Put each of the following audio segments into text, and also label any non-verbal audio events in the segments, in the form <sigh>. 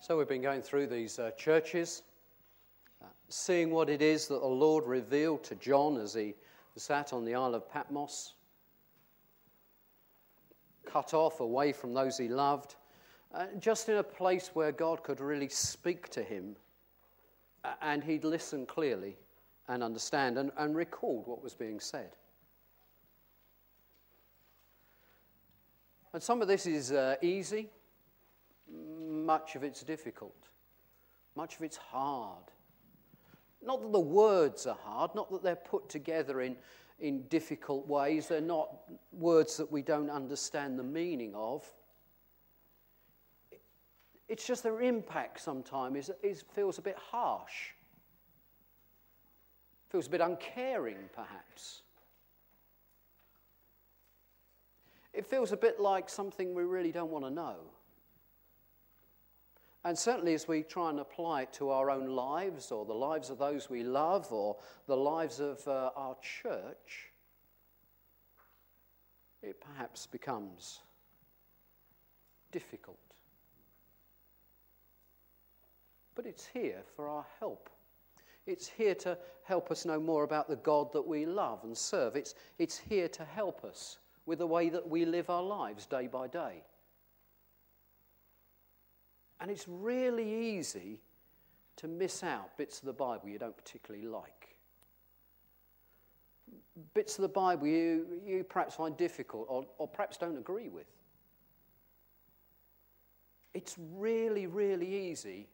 So we've been going through these uh, churches, uh, seeing what it is that the Lord revealed to John as he sat on the Isle of Patmos, cut off away from those he loved, uh, just in a place where God could really speak to him uh, and he'd listen clearly and understand and, and recalled what was being said. And some of this is uh, easy, much of it's difficult, much of it's hard. Not that the words are hard, not that they're put together in, in difficult ways, they're not words that we don't understand the meaning of. It's just their impact sometimes is, is, feels a bit harsh, feels a bit uncaring, perhaps. It feels a bit like something we really don't want to know. And certainly, as we try and apply it to our own lives or the lives of those we love or the lives of uh, our church, it perhaps becomes difficult. But it's here for our help. It's here to help us know more about the God that we love and serve. It's, it's here to help us with the way that we live our lives day by day. And it's really easy to miss out bits of the Bible you don't particularly like. Bits of the Bible you, you perhaps find difficult or, or perhaps don't agree with. It's really, really easy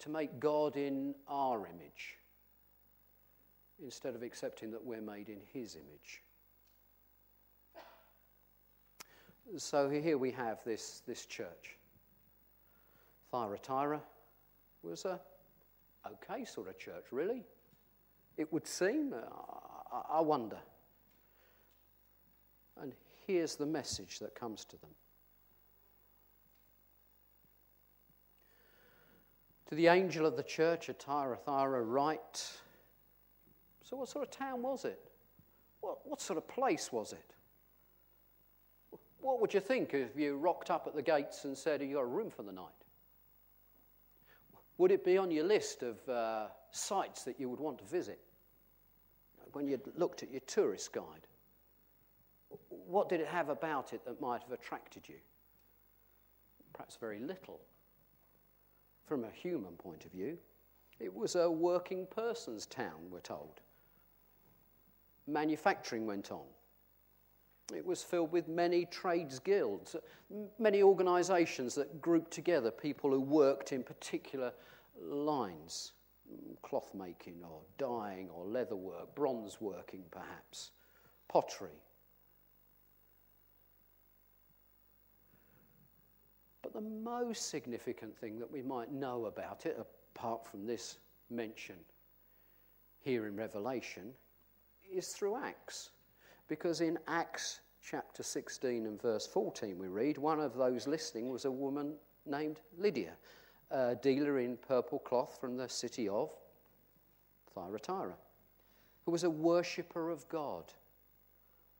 to make God in our image instead of accepting that we're made in His image. So here we have this, this church. Thyatira was a okay sort of church, really. It would seem. Uh, I wonder. And here's the message that comes to them. To the angel of the church at Thyatira, write. So, what sort of town was it? What, what sort of place was it? What would you think if you rocked up at the gates and said, You got a room for the night? Would it be on your list of uh, sites that you would want to visit? When you looked at your tourist guide, what did it have about it that might have attracted you? Perhaps very little. From a human point of view, it was a working person's town, we're told. Manufacturing went on. It was filled with many trades guilds, many organizations that grouped together people who worked in particular lines cloth making or dyeing or leather work, bronze working perhaps, pottery. But the most significant thing that we might know about it, apart from this mention here in Revelation, is through Acts. Because in Acts chapter 16 and verse 14, we read, one of those listening was a woman named Lydia, a dealer in purple cloth from the city of Thyatira, who was a worshipper of God.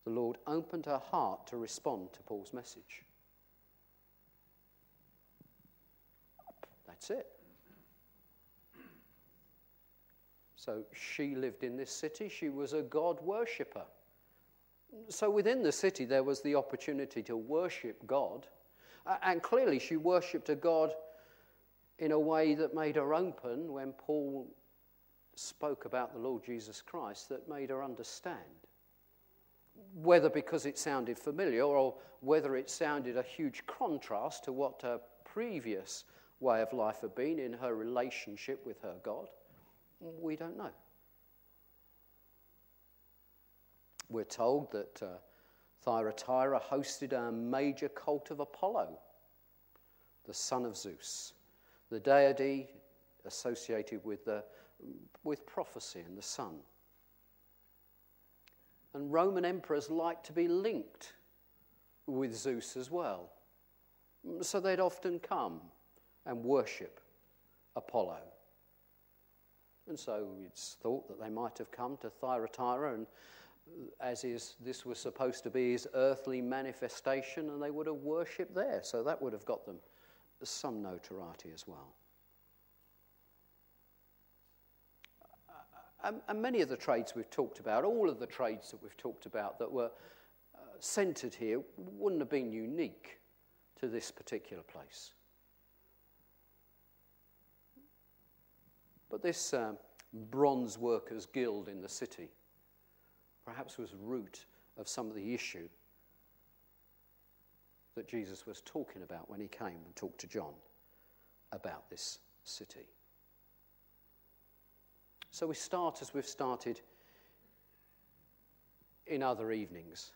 The Lord opened her heart to respond to Paul's message. That's it. So she lived in this city. She was a God worshipper. So within the city, there was the opportunity to worship God. And clearly, she worshipped a God in a way that made her open when Paul spoke about the Lord Jesus Christ, that made her understand. Whether because it sounded familiar or whether it sounded a huge contrast to what her previous way of life had been in her relationship with her God. We don't know. We're told that uh, Thyatira hosted a major cult of Apollo, the son of Zeus, the deity associated with, the, with prophecy and the sun. And Roman emperors liked to be linked with Zeus as well. So they'd often come and worship Apollo. And so it's thought that they might have come to Thyatira, and as is, this was supposed to be his earthly manifestation, and they would have worshipped there. So that would have got them some notoriety as well. And, and, many of the trades we've talked about, all of the trades that we've talked about that were uh, centred here, wouldn't have been unique to this particular place. But this um, bronze workers' guild in the city perhaps was root of some of the issue that Jesus was talking about when he came and talked to John about this city. So we start as we've started in other evenings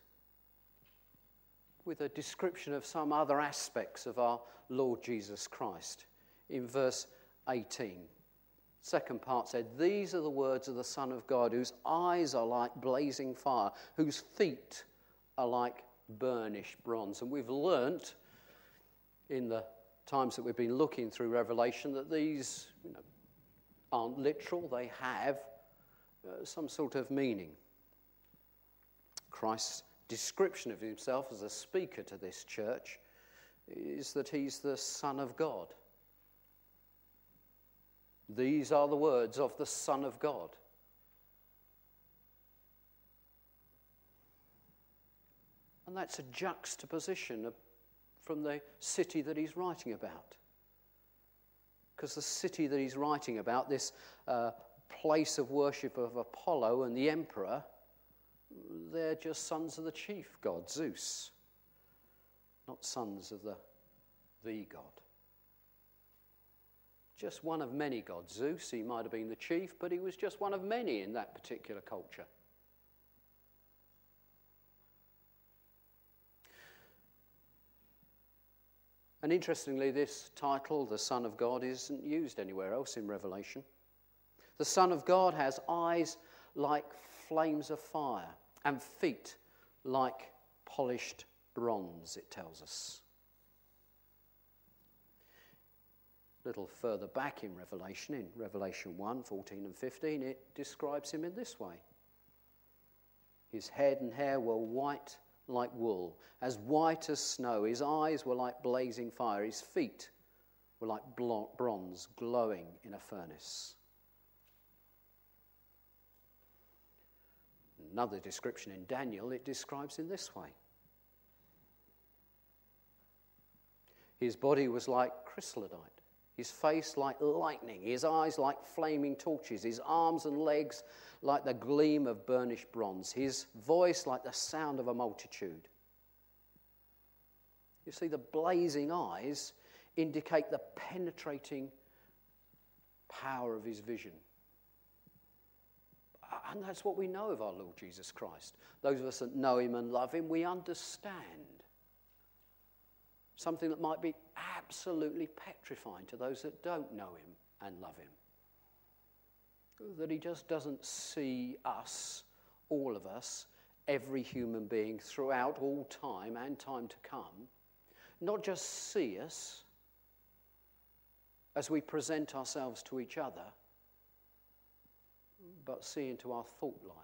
with a description of some other aspects of our Lord Jesus Christ in verse 18. Second part said, These are the words of the Son of God, whose eyes are like blazing fire, whose feet are like burnished bronze. And we've learnt in the times that we've been looking through Revelation that these you know, aren't literal, they have uh, some sort of meaning. Christ's description of himself as a speaker to this church is that he's the Son of God. These are the words of the Son of God. And that's a juxtaposition from the city that he's writing about. Because the city that he's writing about, this uh, place of worship of Apollo and the emperor, they're just sons of the chief god, Zeus, not sons of the, the God. Just one of many gods. Zeus, he might have been the chief, but he was just one of many in that particular culture. And interestingly, this title, the Son of God, isn't used anywhere else in Revelation. The Son of God has eyes like flames of fire and feet like polished bronze, it tells us. A little further back in Revelation, in Revelation 1 14 and 15, it describes him in this way His head and hair were white like wool, as white as snow. His eyes were like blazing fire. His feet were like bronze glowing in a furnace. Another description in Daniel, it describes in this way His body was like chrysolite, his face like lightning, his eyes like flaming torches, his arms and legs like the gleam of burnished bronze, his voice like the sound of a multitude. You see, the blazing eyes indicate the penetrating power of his vision. And that's what we know of our Lord Jesus Christ. Those of us that know him and love him, we understand something that might be absolutely petrifying to those that don't know him and love him that he just doesn't see us, all of us, every human being throughout all time and time to come, not just see us as we present ourselves to each other, but see into our thought life,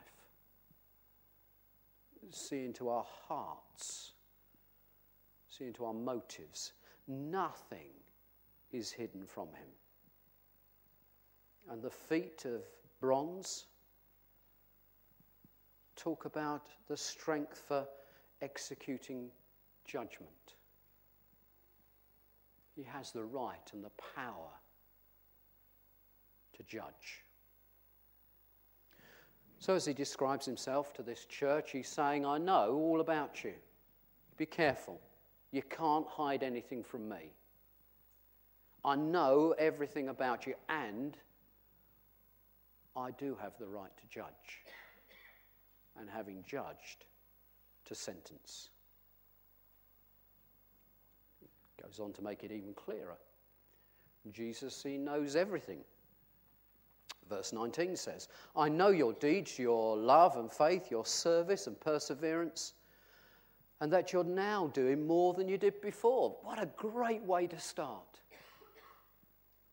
see into our hearts, see into our motives. Nothing is hidden from him and the feet of bronze talk about the strength for executing judgment. He has the right and the power to judge. So, as he describes himself to this church, he's saying, I know all about you. Be careful. You can't hide anything from me. I know everything about you, and I do have the right to judge, and having judged, to sentence. It goes on to make it even clearer. Jesus, he knows everything. Verse 19 says, I know your deeds, your love and faith, your service and perseverance, and that you're now doing more than you did before. What a great way to start.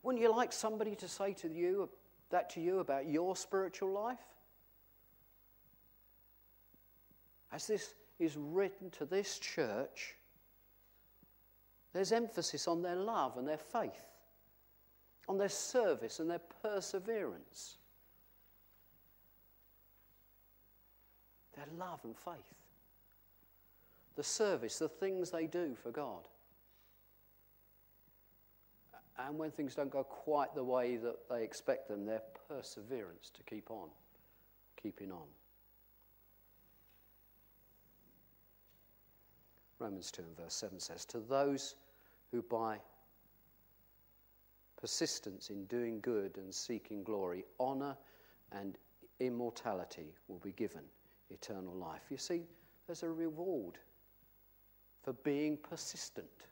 Wouldn't you like somebody to say to you, that to you about your spiritual life? As this is written to this church, There's emphasis on their love and their faith, on their service and their perseverance. Their love and faith. The service, the things they do for God. And when things don't go quite the way that they expect them, their perseverance to keep on, keeping on. Romans 2 and verse 7 says, To those who by persistence in doing good and seeking glory, honour and immortality will be given eternal life. You see, there's a reward for being persistent.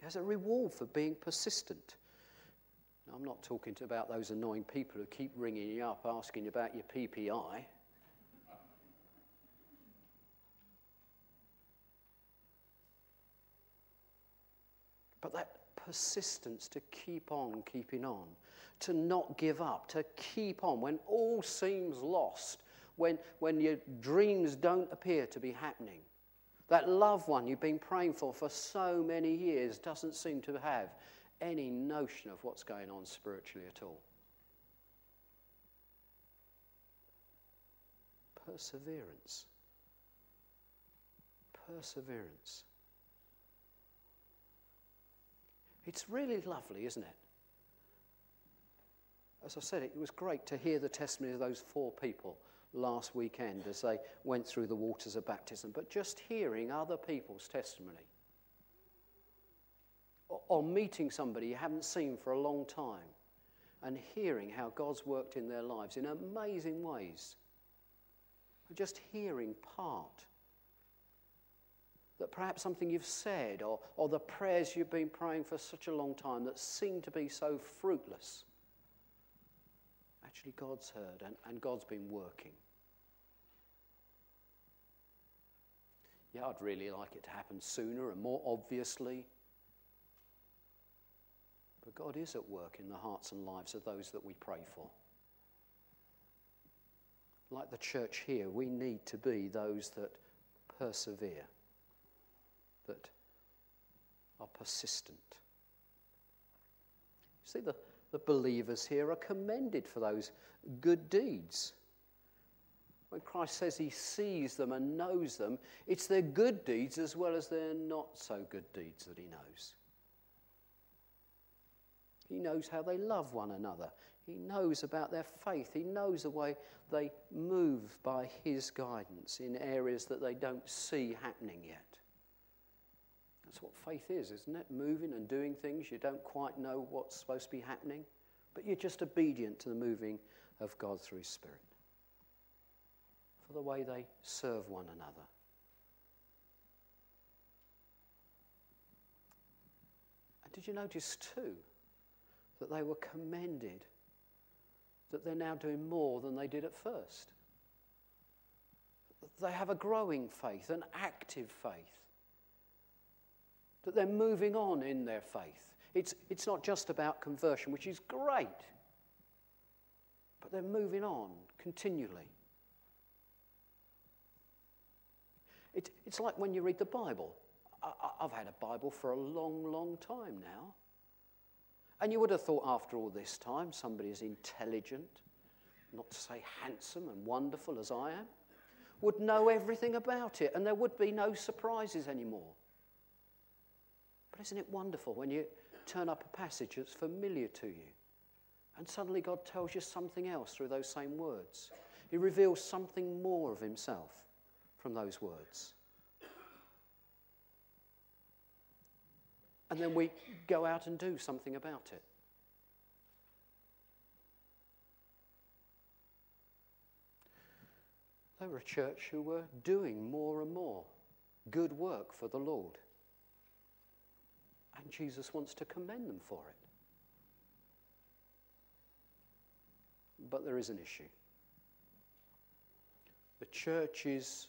There's a reward for being persistent. Now, I'm not talking about those annoying people who keep ringing you up asking about your PPI. But that persistence to keep on keeping on, to not give up, to keep on when all seems lost, when, when your dreams don't appear to be happening. That loved one you've been praying for for so many years doesn't seem to have any notion of what's going on spiritually at all. Perseverance. Perseverance. It's really lovely, isn't it? As I said, it was great to hear the testimony of those four people last weekend as they went through the waters of baptism, but just hearing other people's testimony. Or meeting somebody you haven't seen for a long time and hearing how God's worked in their lives in amazing ways. Just hearing part that perhaps something you've said or, or the prayers you've been praying for such a long time that seem to be so fruitless. Actually, God's heard and, and God's been working. Yeah, I'd really like it to happen sooner and more obviously. But God is at work in the hearts and lives of those that we pray for. Like the church here, we need to be those that persevere that are persistent. You see, the, the believers here are commended for those good deeds. When Christ says he sees them and knows them, it's their good deeds as well as their not so good deeds that he knows. He knows how they love one another. He knows about their faith. He knows the way they move by His guidance in areas that they don't see happening yet. That's what faith is, isn't it? Moving and doing things you don't quite know what's supposed to be happening, but you're just obedient to the moving of God through His Spirit. For the way they serve one another. And did you notice too that they were commended that they're now doing more than they did at first? They have a growing faith, an active faith that they're moving on in their faith. It's, it's not just about conversion, which is great, but they're moving on continually. It, it's like when you read the Bible. I, I've had a Bible for a long, long time now. And you would have thought, after all this time, somebody as intelligent, not to say handsome and wonderful as I am, would know everything about it, and there would be no surprises anymore. But isn't it wonderful when you turn up a passage that's familiar to you and suddenly God tells you something else through those same words? He reveals something more of Himself from those words. And then we go out and do something about it. They were a church who were doing more and more good work for the Lord. And Jesus wants to commend them for it. But there is an issue. The church is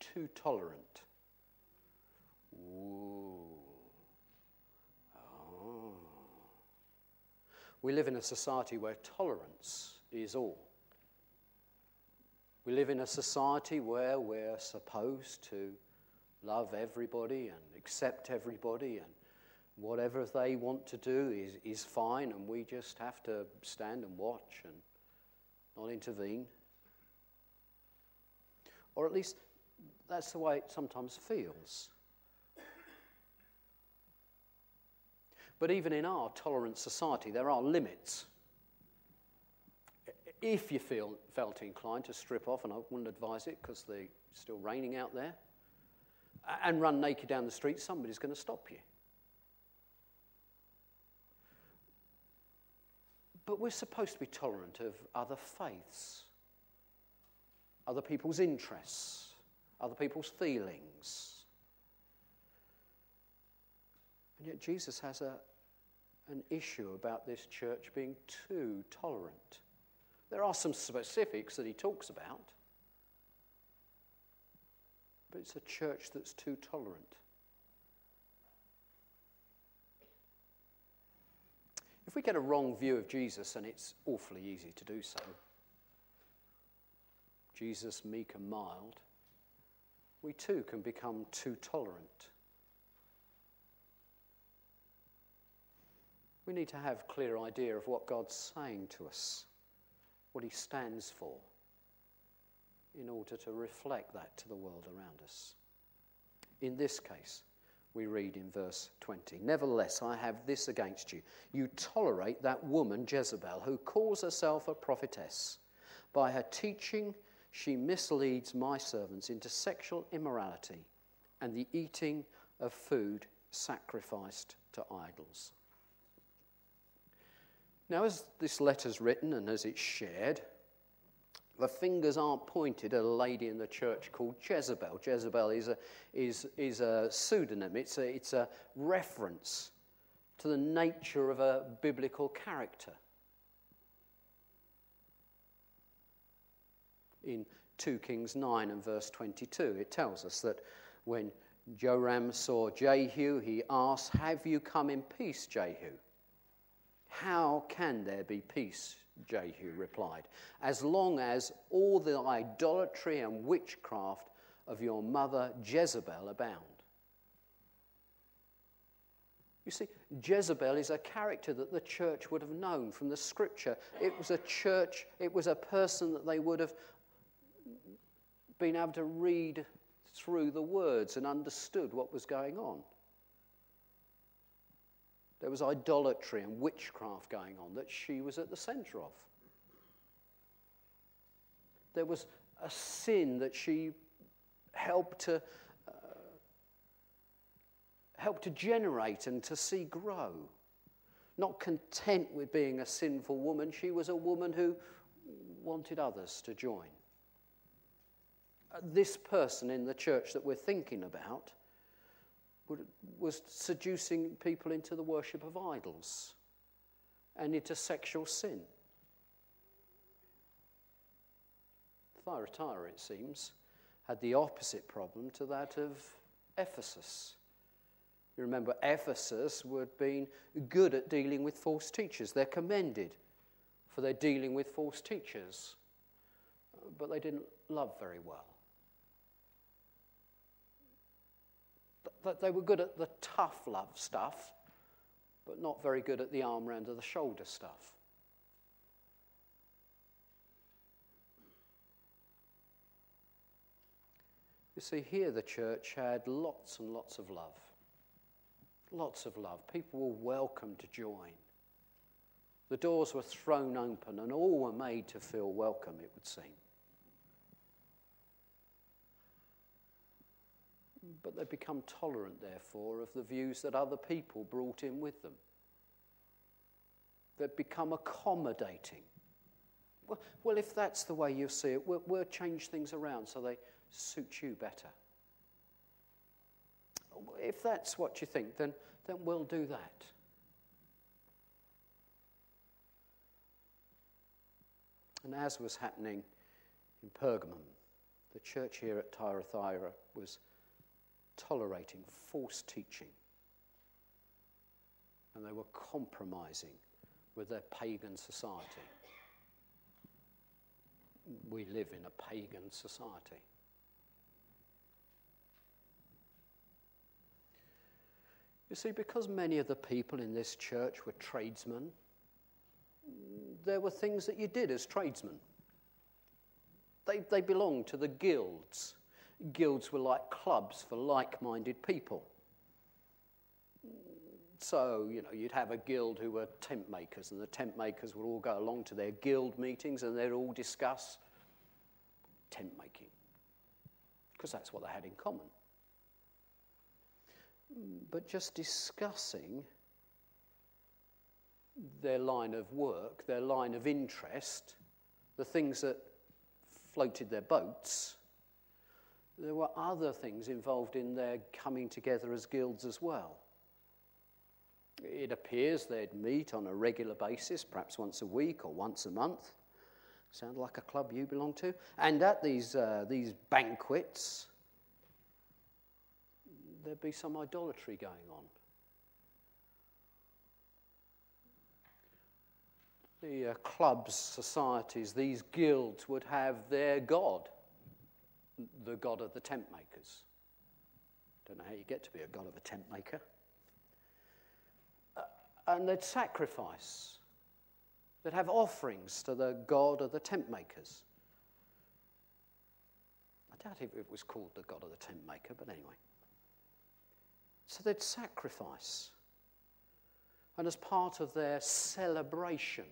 too tolerant. Ooh. Oh. We live in a society where tolerance is all. We live in a society where we're supposed to love everybody and accept everybody and whatever they want to do is, is fine and we just have to stand and watch and not intervene. Or at least that's the way it sometimes feels. But even in our tolerant society, there are limits. If you feel, felt inclined to strip off, and I wouldn't advise it because it's still raining out there, and run naked down the street, somebody's going to stop you. But we're supposed to be tolerant of other faiths, other people's interests, other people's feelings. And yet, Jesus has a, an issue about this church being too tolerant. There are some specifics that he talks about, but it's a church that's too tolerant. If we get a wrong view of Jesus, and it's awfully easy to do so, Jesus meek and mild, we too can become too tolerant. We need to have clear idea of what God's saying to us, what He stands for, in order to reflect that to the world around us. In this case, we read in verse 20 Nevertheless, I have this against you. You tolerate that woman, Jezebel, who calls herself a prophetess. By her teaching, she misleads my servants into sexual immorality and the eating of food sacrificed to idols. Now, as this letter's written and as it's shared, the fingers aren't pointed at a lady in the church called Jezebel. Jezebel is a, is, is a pseudonym, it's a, it's a reference to the nature of a biblical character. In 2 Kings 9 and verse 22, it tells us that when Joram saw Jehu, he asked, Have you come in peace, Jehu? How can there be peace? Jehu replied, as long as all the idolatry and witchcraft of your mother Jezebel abound. You see, Jezebel is a character that the church would have known from the scripture. It was a church, it was a person that they would have been able to read through the words and understood what was going on. There was idolatry and witchcraft going on that she was at the center of. There was a sin that she helped to, uh, helped to generate and to see grow. Not content with being a sinful woman, she was a woman who wanted others to join. Uh, this person in the church that we're thinking about was seducing people into the worship of idols and into sexual sin. Thyatira, it seems, had the opposite problem to that of Ephesus. You remember, Ephesus had been good at dealing with false teachers. They're commended for their dealing with false teachers, but they didn't love very well. That they were good at the tough love stuff, but not very good at the arm round of the shoulder stuff. You see, here the church had lots and lots of love. Lots of love. People were welcome to join. The doors were thrown open, and all were made to feel welcome, it would seem. But they become tolerant, therefore, of the views that other people brought in with them. They become accommodating. Well, well, if that's the way you see it, we'll, we'll change things around so they suit you better. If that's what you think, then, then we'll do that. And as was happening in Pergamum, the church here at Thyatira was tolerating false teaching. And they were compromising with their pagan society. We live in a pagan society. You see, because many of the people in this church were tradesmen, there were things that you did as tradesmen. They, they belonged to the guilds. Guilds were like clubs for like minded people. So, you know, you'd have a guild who were tent makers, and the tent makers would all go along to their guild meetings and they'd all discuss tent making because that's what they had in common. But just discussing their line of work, their line of interest, the things that floated their boats, there were other things involved in their coming together as guilds as well. It appears they'd meet on a regular basis, perhaps once a week or once a month. Sound like a club you belong to? And at these, uh, these banquets, there'd be some idolatry going on. The uh, clubs, societies, these guilds would have their god, the god of the tent makers. Don't know how you get to be a god of a tent maker. Uh, and they'd sacrifice they'd have offerings to the god of the tent makers. I doubt if it was called the god of the tent maker, but anyway. So they'd sacrifice. And as part of their celebration,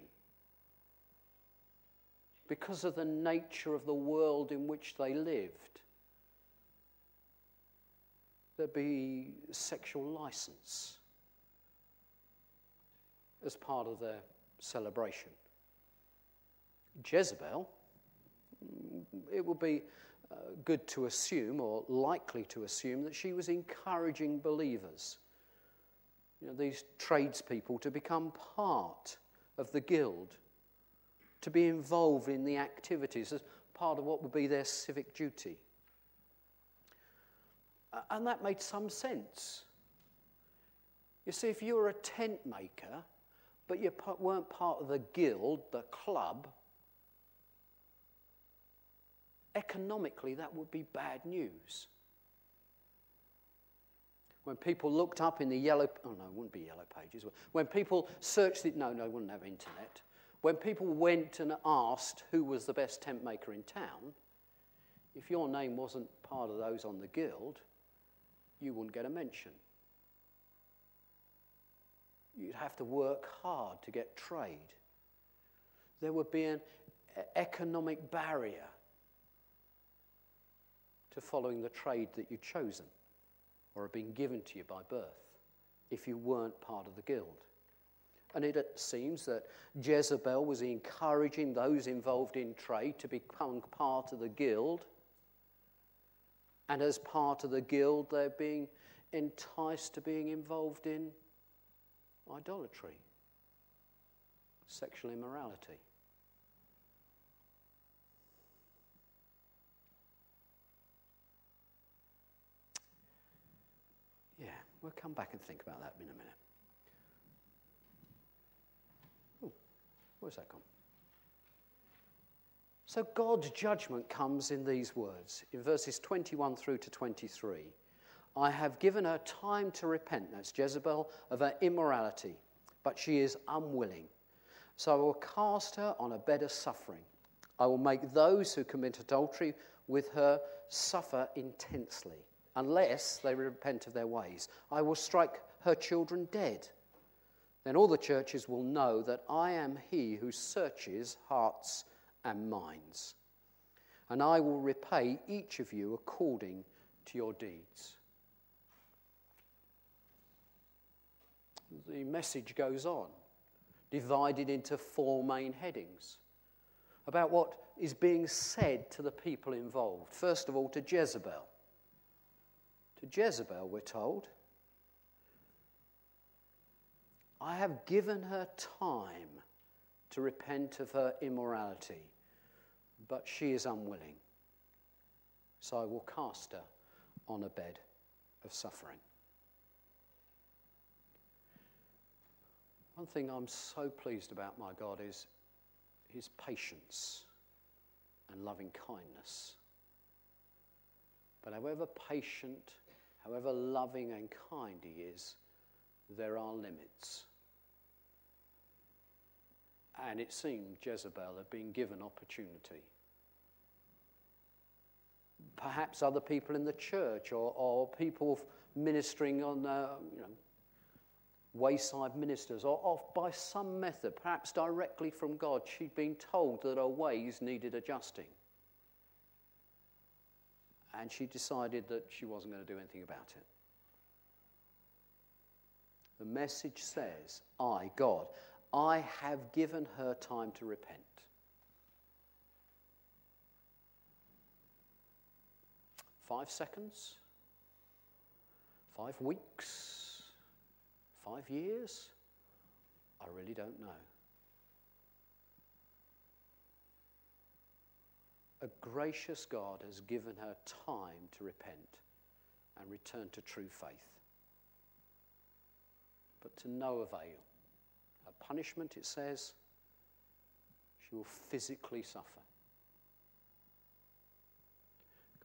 because of the nature of the world in which they lived, there'd be sexual license as part of their celebration. Jezebel, it would be uh, good to assume, or likely to assume, that she was encouraging believers, you know, these tradespeople, to become part of the guild, to be involved in the activities as part of what would be their civic duty. And that made some sense. You see, if you were a tent maker, but you weren't part of the guild, the club, economically that would be bad news. When people looked up in the yellow, oh no, it wouldn't be yellow pages. When people searched it, no, no, it wouldn't have internet. When people went and asked who was the best tent maker in town, if your name wasn't part of those on the guild, you wouldn't get a mention. You'd have to work hard to get trade. There would be an economic barrier to following the trade that you'd chosen or had been given to you by birth if you weren't part of the guild. And it seems that Jezebel was encouraging those involved in trade to become part of the guild. And as part of the guild, they're being enticed to being involved in idolatry, sexual immorality. Yeah, we'll come back and think about that in a minute. Where's that gone? So God's judgment comes in these words, in verses 21 through to 23. I have given her time to repent, that's Jezebel, of her immorality, but she is unwilling. So I will cast her on a bed of suffering. I will make those who commit adultery with her suffer intensely, unless they repent of their ways. I will strike her children dead. Then all the churches will know that I am he who searches hearts and minds. And I will repay each of you according to your deeds. the message goes on, divided into four main headings about what is being said to the people involved. First of all, to Jezebel. To Jezebel, we're told, I have given her time to repent of her immorality, but she is unwilling. So I will cast her on a bed of suffering. One thing I'm so pleased about my God is his patience and loving kindness. But however patient, however loving and kind he is, there are limits. And it seemed Jezebel had been given opportunity. Perhaps other people in the church or, or people ministering on, uh, you know, wayside ministers, or, or by some method, perhaps directly from God, she'd been told that her ways needed adjusting. And she decided that she wasn't going to do anything about it. The message says, I, God, I have given her time to repent. Five seconds? Five weeks? Five years? I really don't know. A gracious God has given her time to repent and return to true faith but to no avail. Her punishment, it says, she will physically suffer.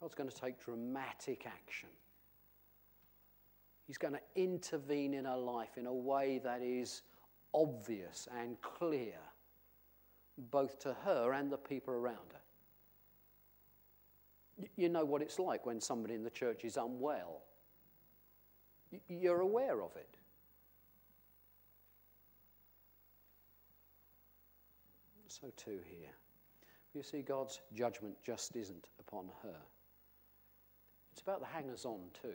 God's going to take dramatic action. He's going to intervene in her life in a way that is obvious and clear, both to her and the people around her. You know what it's like when somebody in the church is unwell. You're aware of it. So too here. You see, God's judgment just isn't upon her. It's about the hangers on too.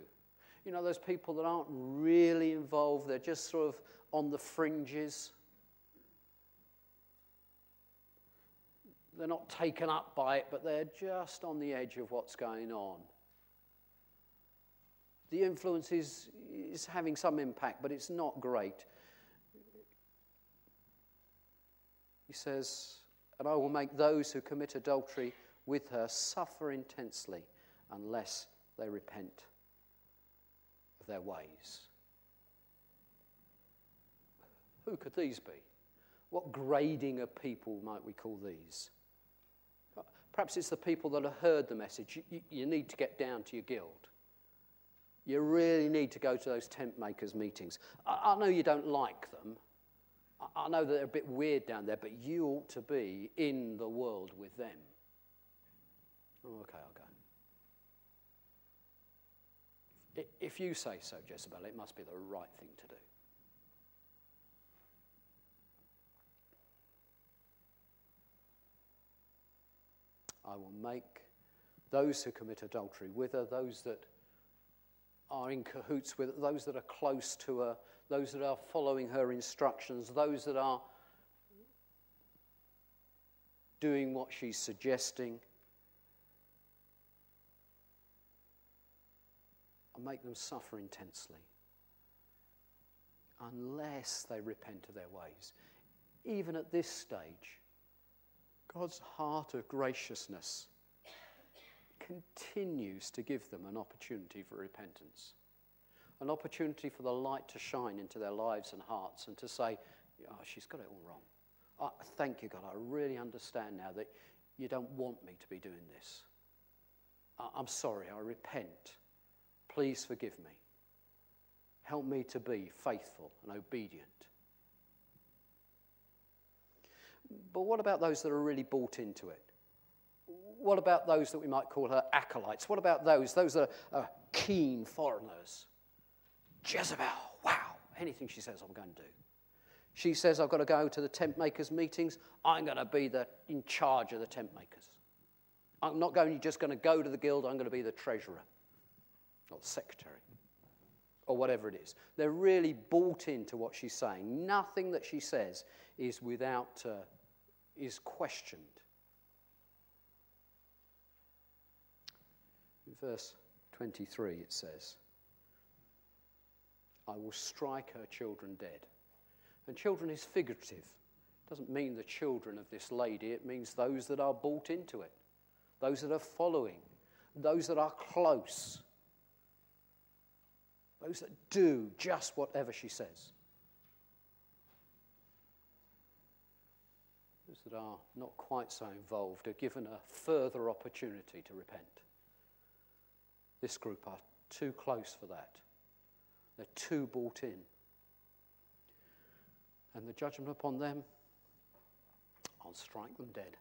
You know, those people that aren't really involved, they're just sort of on the fringes. They're not taken up by it, but they're just on the edge of what's going on. The influence is, is having some impact, but it's not great. He says, And I will make those who commit adultery with her suffer intensely unless they repent of their ways. Who could these be? What grading of people might we call these? Perhaps it's the people that have heard the message. You, you, need to get down to your guild. You really need to go to those tent makers' meetings. I, I know you don't like them, I know they're a bit weird down there, but you ought to be in the world with them. Oh, okay, I'll go. If you say so, Jezebel, it must be the right thing to do. I will make those who commit adultery with her, those that are in cahoots with her, those that are close to her, those that are following her instructions, those that are doing what she's suggesting. And make them suffer intensely unless they repent of their ways. Even at this stage, God's heart of graciousness continues to give them an opportunity for repentance an opportunity for the light to shine into their lives and hearts and to say, oh, she's got it all wrong. Uh, thank you, God. I really understand now that you don't want me to be doing this. I'm sorry. I repent. Please forgive me. Help me to be faithful and obedient. But what about those that are really bought into it? What about those that we might call her acolytes? What about those, those that are keen foreigners? Jezebel, wow, anything she says, I'm going to do. She says, I've got to go to the tent makers' meetings. I'm going to be the, in charge of the tent makers. I'm not going, just going to go to the guild, I'm going to be the treasurer or the secretary or whatever it is. They're really bought into what she's saying. Nothing that she says is without, uh, is questioned. In verse 23, it says, I will strike her children dead. And children is figurative. It doesn't mean the children of this lady, it means those that are bought into it, those that are following, those that are close, those that do just whatever she says. Those that are not quite so involved are given a further opportunity to repent. This group are too close for that. They're too bought in. and the judgment upon them, I'll strike them dead.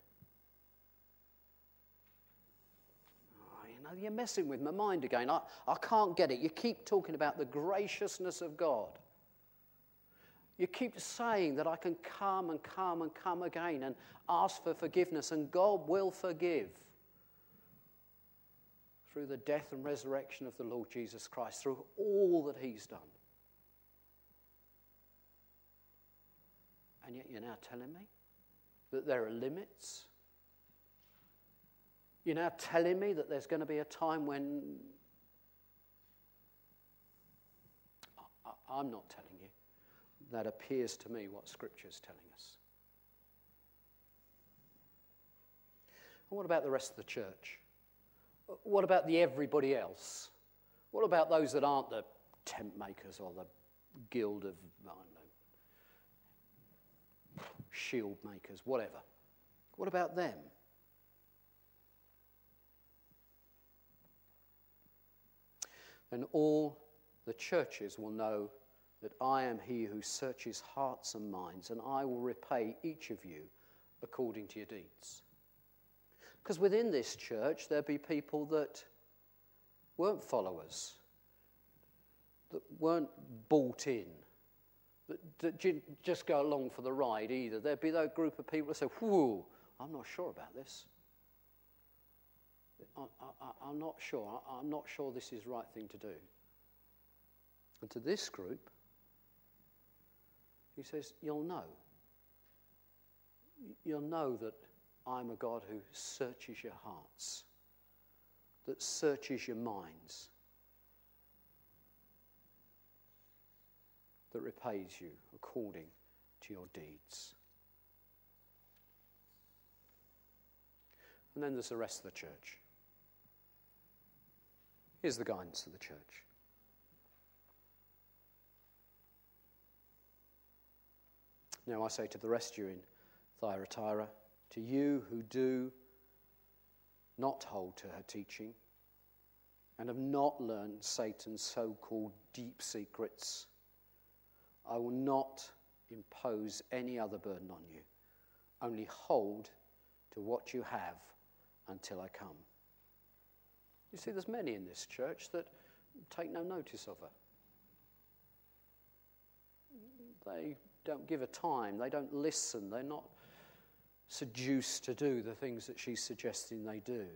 Oh, you know, you're messing with my mind again. I, I can't get it. You keep talking about the graciousness of God. You keep saying that I can come and come and come again and ask for forgiveness, and God will forgive through the death and resurrection of the Lord Jesus Christ, through all that He's done. And yet you're now telling me that there are limits. You're now telling me that there's going to be a time when I'm not telling you. That appears to me what Scripture is telling us. And what about the rest of the church? What about the everybody else? What about those that aren't the tent makers or the guild of, I don't know, shield makers, whatever? What about them? Then all the churches will know that I am he who searches hearts and minds, and I will repay each of you according to your deeds. Because within this church, there'd be people that weren't followers, that weren't bought in, that, that didn't just go along for the ride either. There'd be that group of people that say, Whoa, I'm not sure about this. I, am not sure. I, I'm not sure this is the right thing to do. And to this group, he says, You'll know. You'll know that I'm a God who searches your hearts, that searches your minds, that repays you according to your deeds. And then there's the rest of the church. Here's the guidance of the church. Now I say to the rest of you in Thyatira, to you who do not hold to her teaching and have not learned Satan's so called deep secrets, I will not impose any other burden on you. Only hold to what you have until I come. You see, there's many in this church that take no notice of her. They don't give a time, they don't listen, they're not seduced to do the things that she's suggesting they do.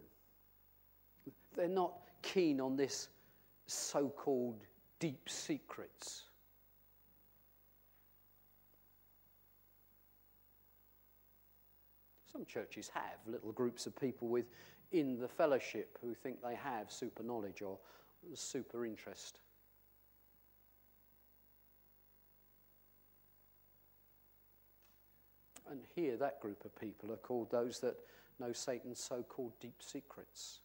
They're not keen on this so called deep secrets. Some churches have little groups of people within the fellowship who think they have super knowledge or super interest. And here, that group of people are called those that know Satan's so called deep secrets.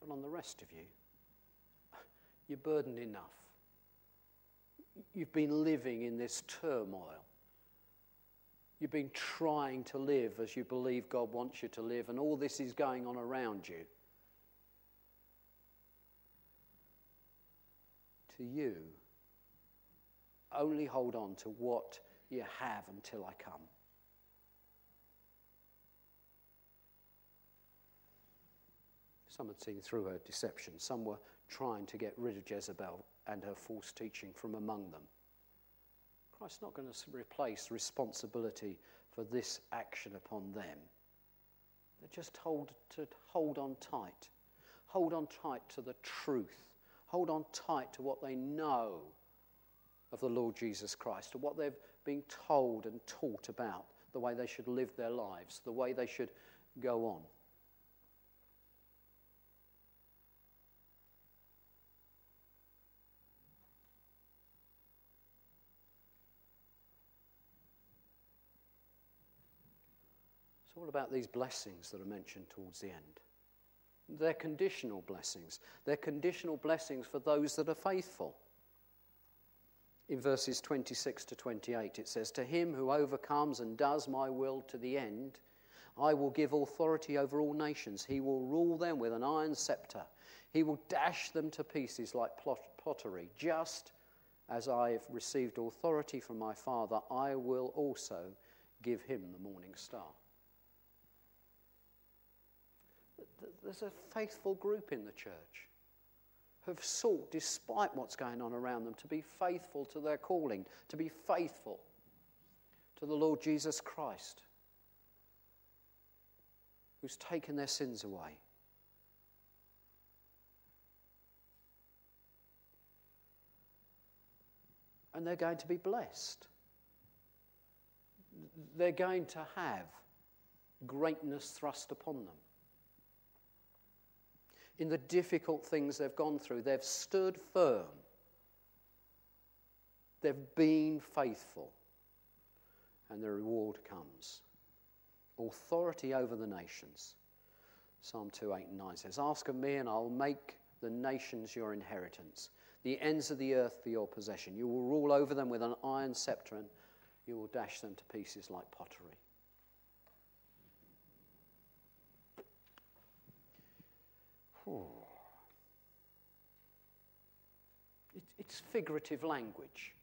But on the rest of you, <laughs> you're burdened enough. You've been living in this turmoil. You've been trying to live as you believe God wants you to live, and all this is going on around you. To you, only hold on to what you have until I come. Some had seen through her deception. Some were trying to get rid of Jezebel and her false teaching from among them. Christ's not going to replace responsibility for this action upon them. They're just told to hold on tight. Hold on tight to the truth. Hold on tight to what they know of the Lord Jesus Christ, and what they've been told and taught about the way they should live their lives, the way they should go on. So, what about these blessings that are mentioned towards the end? They're conditional blessings. They're conditional blessings for those that are faithful in verses 26 to 28, it says, To him who overcomes and does my will to the end, I will give authority over all nations. He will rule them with an iron scepter. He will dash them to pieces like pottery, just as I have received authority from my Father, I will also give him the morning star. There's a faithful group in the church have sought, despite what's going on around them, to be faithful to their calling, to be faithful to the Lord Jesus Christ, who's taken their sins away. And they're going to be blessed. They're going to have greatness thrust upon them. In the difficult things they've gone through, they've stood firm. They've been faithful and the reward comes. Authority over the nations. Psalm 2 8 and 9 says, Ask of me, and I'll make the nations your inheritance, the ends of the earth for your possession. You will rule over them with an iron scepter, and you will dash them to pieces like pottery. It's figurative language.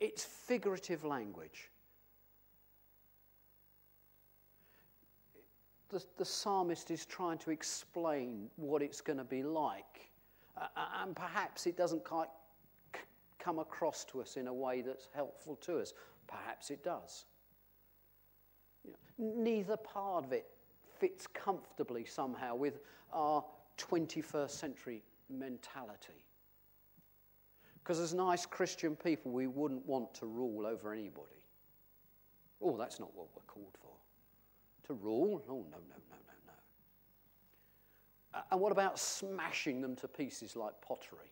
It's figurative language. The, the psalmist is trying to explain what it's going to be like. Uh, and perhaps it doesn't quite come across to us in a way that's helpful to us. Perhaps it does. You know, neither part of it fits comfortably somehow with our 21st century mentality. Because as nice Christian people, we wouldn't want to rule over anybody. Oh, that's not what we're called for. To rule? Oh, no, no, no, no, no. And what about smashing them to pieces like pottery?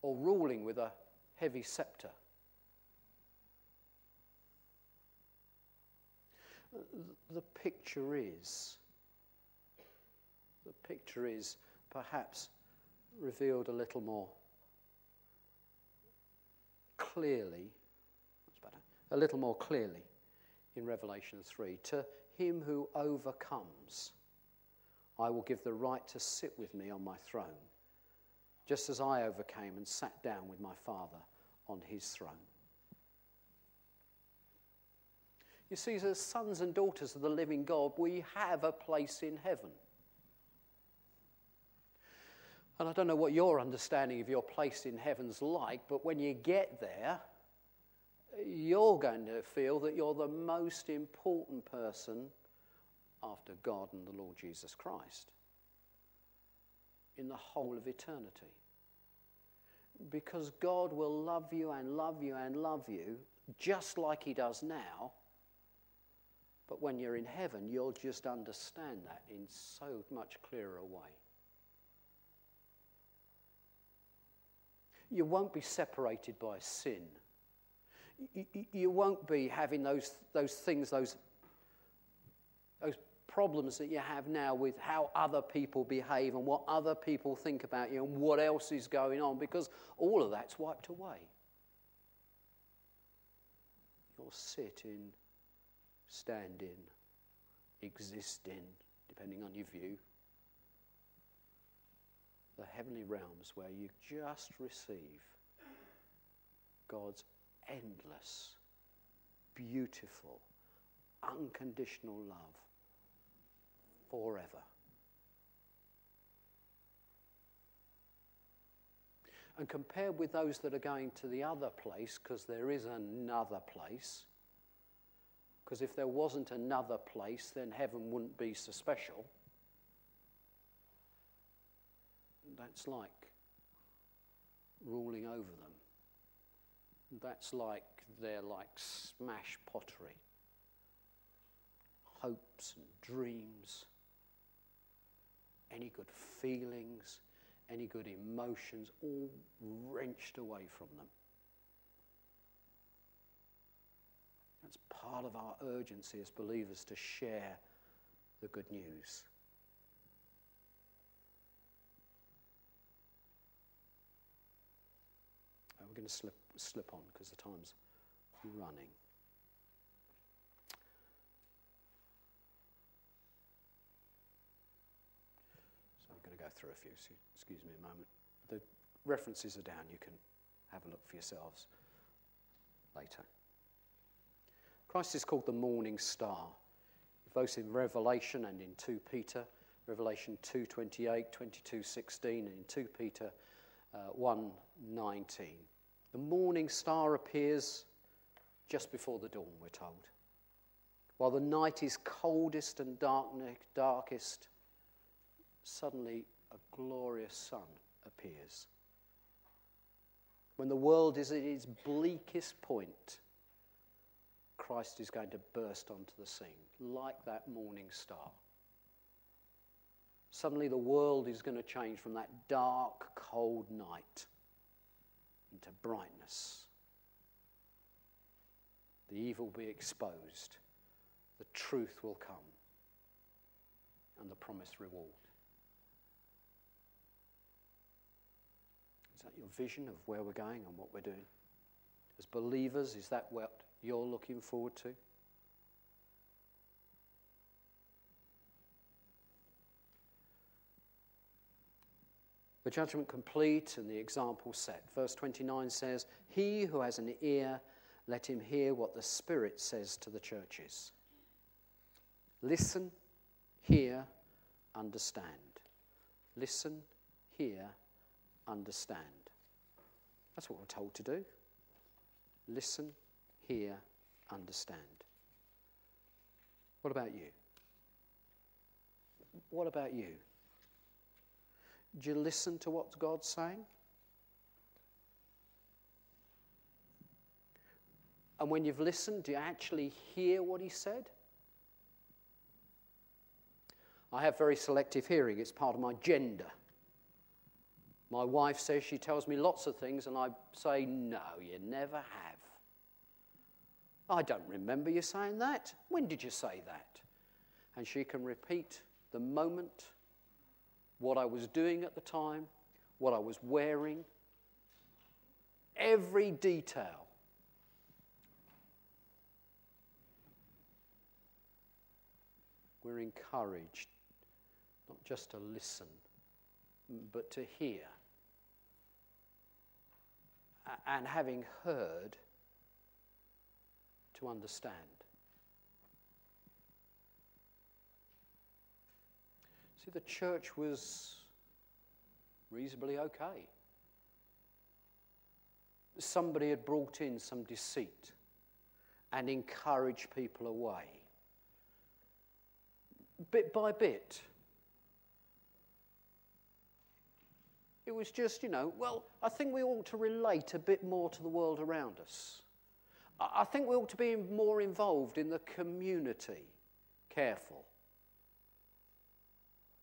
Or ruling with a heavy scepter? The picture is, the picture is perhaps revealed a little more clearly, better, a little more clearly in Revelation 3. To him who overcomes, I will give the right to sit with me on my throne, just as I overcame and sat down with my Father on his throne. You see, as sons and daughters of the living God, we have a place in heaven. And I don't know what your understanding of your place in heaven's like, but when you get there, you're going to feel that you're the most important person after God and the Lord Jesus Christ in the whole of eternity. Because God will love you and love you and love you just like He does now. But when you're in heaven, you'll just understand that in so much clearer way. You won't be separated by sin. You won't be having those, those things, those, those problems that you have now with how other people behave and what other people think about you and what else is going on because all of that's wiped away. You'll sit in, stand in, exist in, depending on your view, the heavenly realms where you just receive God's endless, beautiful, unconditional love forever. And compared with those that are going to the other place, because there is another place, because if there wasn't another place, then heaven wouldn't be so special. That's like ruling over them. That's like they're like smash pottery. Hopes and dreams, any good feelings, any good emotions, all wrenched away from them. That's part of our urgency as believers to share the good news. Uh, we're going to slip, slip on because the time's running. So I'm going to go through a few, so excuse me a moment. The references are down, you can have a look for yourselves later. Christ is called the morning star, both in Revelation and in 2 Peter. Revelation 2:28, 22:16, and in 2 Peter uh, 1:19. The morning star appears just before the dawn, we're told. While the night is coldest and darkest, suddenly a glorious sun appears. When the world is at its bleakest point, Christ is going to burst onto the scene like that morning star. Suddenly, the world is going to change from that dark, cold night into brightness. The evil will be exposed, the truth will come, and the promised reward. Is that your vision of where we're going and what we're doing? As believers, is that what you're looking forward to? The judgment complete and the example set. Verse 29 says, He who has an ear, let him hear what the Spirit says to the churches. Listen, hear, understand. Listen, hear, understand. That's what we're told to do. Listen, hear, understand. What about you? What about you? Do you listen to what God's saying? And when you've listened, do you actually hear what He said? I have very selective hearing, it's part of my gender. My wife says she tells me lots of things, and I say, No, you never have. I don't remember you saying that. When did you say that? And she can repeat the moment, what I was doing at the time, what I was wearing, every detail. We're encouraged not just to listen, but to hear. And having heard, to understand. See, the church was reasonably okay. Somebody had brought in some deceit and encouraged people away. Bit by bit, It was just, you know, well, I think we ought to relate a bit more to the world around us. I think we ought to be more involved in the community. Careful.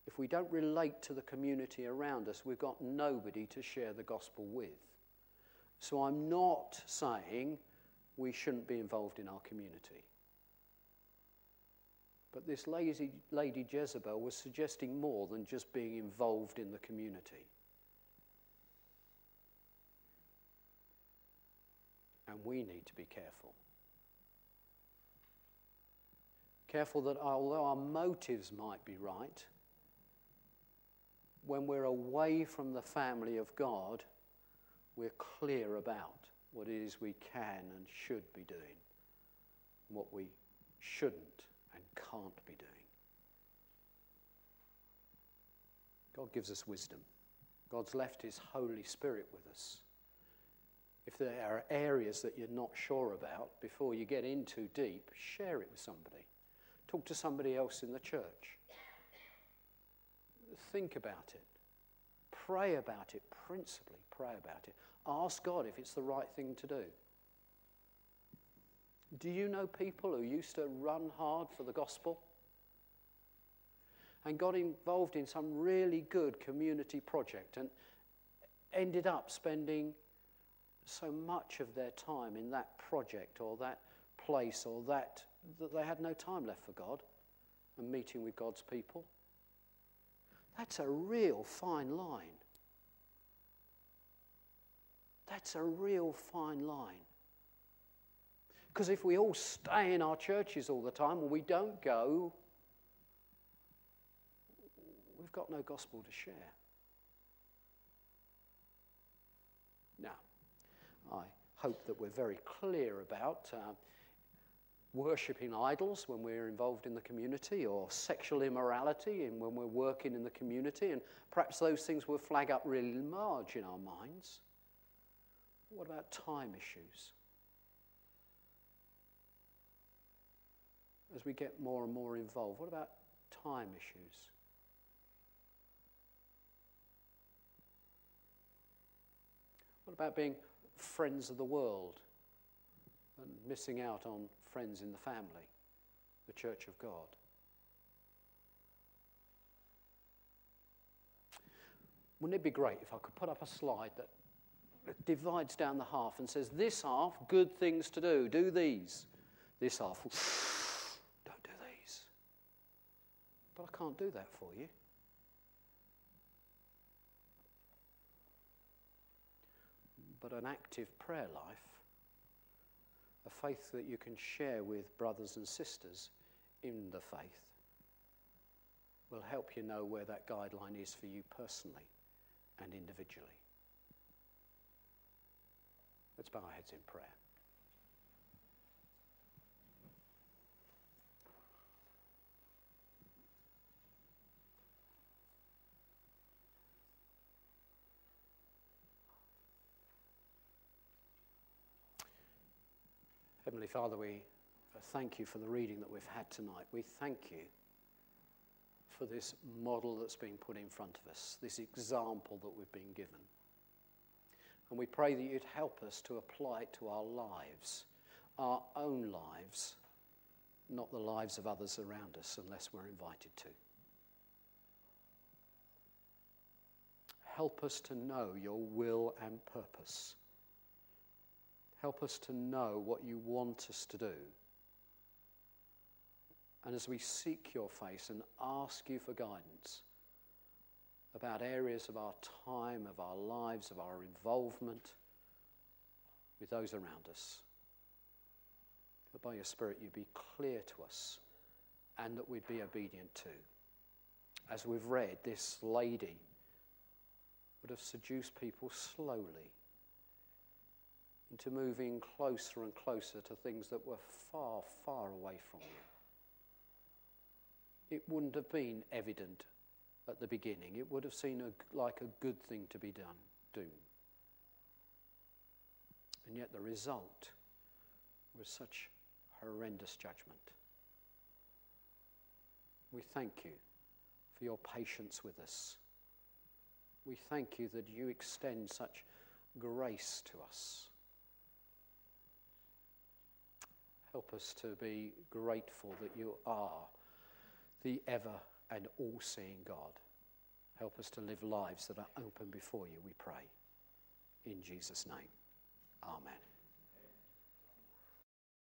If we don't relate to the community around us, we've got nobody to share the gospel with. So I'm not saying we shouldn't be involved in our community. But this lazy, lady Jezebel was suggesting more than just being involved in the community. And we need to be careful. Careful that although our motives might be right, when we're away from the family of God, we're clear about what it is we can and should be doing, what we shouldn't and can't be doing. God gives us wisdom. God's left His Holy Spirit with us. If there are areas that you're not sure about, before you get in too deep, share it with somebody. Talk to somebody else in the church. Think about it. Pray about it, principally, pray about it. Ask God if it's the right thing to do. Do you know people who used to run hard for the gospel and got involved in some really good community project and ended up spending so much of their time in that project or that place or that that they had no time left for God and meeting with God's people. That's a real fine line. That's a real fine line. Because if we all stay in our churches all the time and we don't go, we've got no gospel to share. Now, I hope that we're very clear about uh, worshipping idols when we're involved in the community or sexual immorality and when we're working in the community, and perhaps those things will flag up really large in our minds. What about time issues? As we get more and more involved, what about time issues? What about being friends of the world and missing out on friends in the family, the church of God? Wouldn't it be great if I could put up a slide that divides down the half and says, This half, good things to do, do these. This half, <laughs> don't do these. But I can't do that for you. But an active prayer life, a faith that you can share with brothers and sisters in the faith, will help you know where that guideline is for you personally and individually. Let's bow our heads in prayer. Heavenly Father, we thank you for the reading that we've had tonight. We thank you for this model that's been put in front of us, this example that we've been given. And we pray that you'd help us to apply it to our lives, our own lives, not the lives of others around us unless we're invited to. Help us to know your will and purpose. Help us to know what you want us to do. And as we seek your face and ask you for guidance, about areas of our time, of our lives, of our involvement with those around us. That by your Spirit you be clear to us and that we'd be obedient to. As we've read, this lady would have seduced people slowly into moving closer and closer to things that were far, far away from you. It wouldn't have been evident at the beginning. It would have seemed a, like a good thing to be done, do. And yet the result was such horrendous judgment. We thank you for your patience with us. We thank you that you extend such grace to us. Help us to be grateful that you are the ever and all seeing God. Help us to live lives that are open before you, we pray. In Jesus' name, amen.